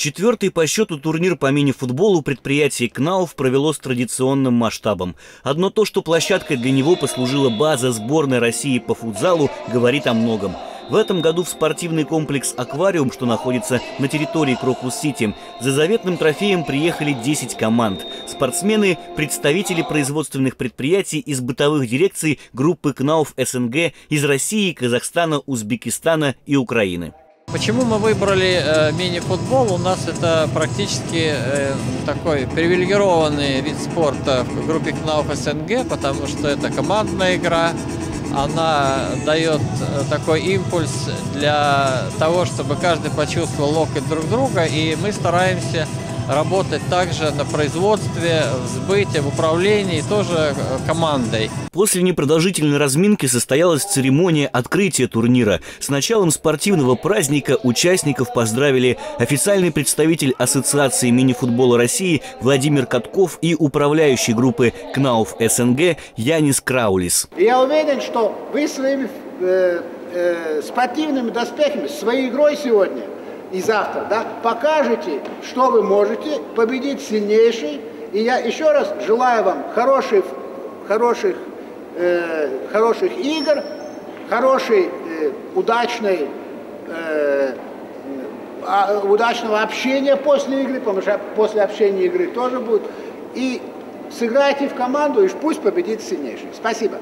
Четвертый по счету турнир по мини-футболу предприятие КНАУФ провело с традиционным масштабом. Одно то, что площадкой для него послужила база сборной России по футзалу, говорит о многом. В этом году в спортивный комплекс «Аквариум», что находится на территории Крокус-Сити, за заветным трофеем приехали 10 команд. Спортсмены – представители производственных предприятий и сбытовых дирекций группы КНАУФ СНГ из России, Казахстана, Узбекистана и Украины. Почему мы выбрали э, мини-футбол? У нас это практически э, такой привилегированный вид спорта в группе КНАУФ СНГ, потому что это командная игра, она дает э, такой импульс для того, чтобы каждый почувствовал локоть друг друга, и мы стараемся работать также на производстве, в сбыте, в управлении, тоже э, командой. После непродолжительной разминки состоялась церемония открытия турнира. С началом спортивного праздника участников поздравили официальный представитель Ассоциации мини-футбола России Владимир Катков и управляющий группы КНАУФ СНГ Янис Краулис. Я уверен, что вы своими э, э, спортивными доспехами, своей игрой сегодня – и завтра, да, покажете, что вы можете, победить сильнейший. И я еще раз желаю вам хороших, хороших, э, хороших игр, хорошей, э, удачной, э, а, удачного общения после игры, потому что после общения игры тоже будет. И сыграйте в команду, и пусть победит сильнейший. Спасибо.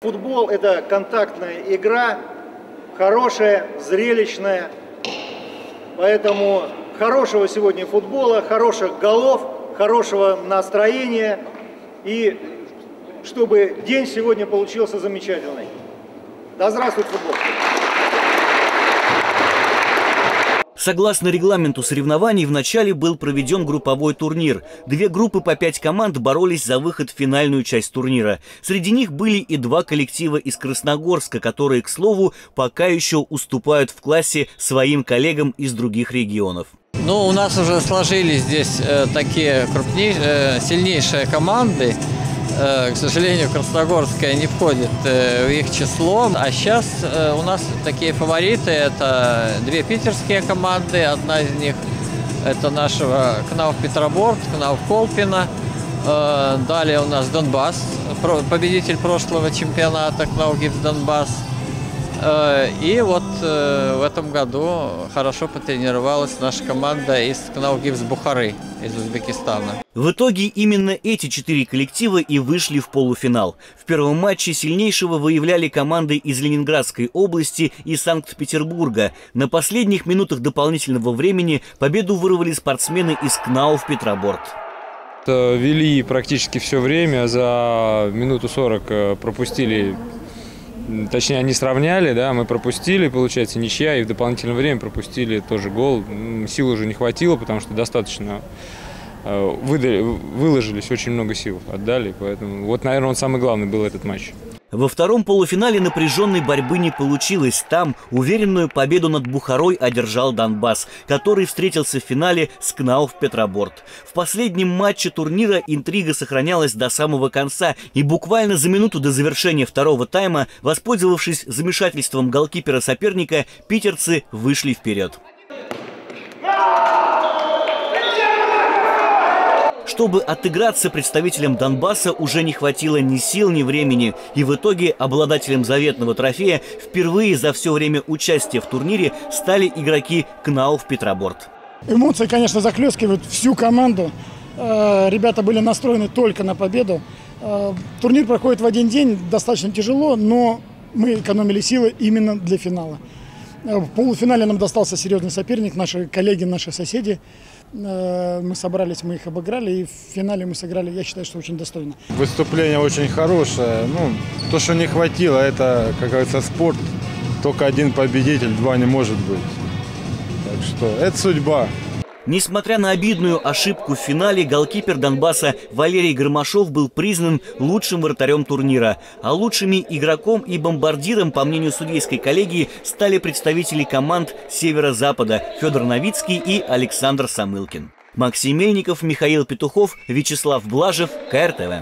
Футбол – это контактная игра, хорошая, зрелищная. Поэтому хорошего сегодня футбола, хороших голов, хорошего настроения. И чтобы день сегодня получился замечательный. Да здравствует футбол! Согласно регламенту соревнований, в начале был проведен групповой турнир. Две группы по пять команд боролись за выход в финальную часть турнира. Среди них были и два коллектива из Красногорска, которые, к слову, пока еще уступают в классе своим коллегам из других регионов. Ну, у нас уже сложились здесь э, такие крупнейшие, э, сильнейшие команды. Э, к сожалению, Красногорская не входит э, в их число. А сейчас э, у нас такие фавориты. Это две питерские команды. Одна из них это нашего КНАУ Петроборд, КНАУ Колпина. Далее у нас Донбасс, победитель прошлого чемпионата КНАУ Гипс Донбасс. И вот в этом году хорошо потренировалась наша команда из КНАУ Гипс Бухары из Узбекистана. В итоге именно эти четыре коллектива и вышли в полуфинал. В первом матче сильнейшего выявляли команды из Ленинградской области и Санкт-Петербурга. На последних минутах дополнительного времени победу вырвали спортсмены из КНАУ в Петроборд. Вели практически все время, за минуту 40 э, пропустили Точнее, они сравняли, да, мы пропустили, получается, ничья, и в дополнительное время пропустили тоже гол. Сил уже не хватило, потому что достаточно э, выдали, выложились, очень много сил отдали, поэтому вот, наверное, он самый главный был этот матч. Во втором полуфинале напряженной борьбы не получилось. Там уверенную победу над Бухарой одержал Донбасс, который встретился в финале с Кнауф Петроборд. В последнем матче турнира интрига сохранялась до самого конца, и буквально за минуту до завершения второго тайма, воспользовавшись замешательством голкипера соперника, питерцы вышли вперед. Чтобы отыграться представителям Донбасса уже не хватило ни сил, ни времени, и в итоге обладателем заветного трофея впервые за все время участия в турнире стали игроки КНАУФ Петроборд. Эмоции, конечно, заклескивают всю команду. Э, ребята были настроены только на победу. Э, турнир проходит в один день, достаточно тяжело, но мы экономили силы именно для финала. Э, в полуфинале нам достался серьезный соперник, наши коллеги, наши соседи. Э, мы собрались, мы их обыграли, и в финале мы сыграли, я считаю, что очень достойно. Выступление очень хорошее. Ну, то, что не хватило, это, как говорится, спорт. Только один победитель, два не может быть. Так что это судьба. Несмотря на обидную ошибку в финале, голкипер Донбасса Валерий Громашов был признан лучшим вратарем турнира. А лучшими игроком и бомбардиром, по мнению судейской коллегии, стали представители команд Северо-Запада Федор Новицкий и Александр Самылкин. Максим Мельников, Михаил Петухов, Вячеслав Блажев, КРТВ.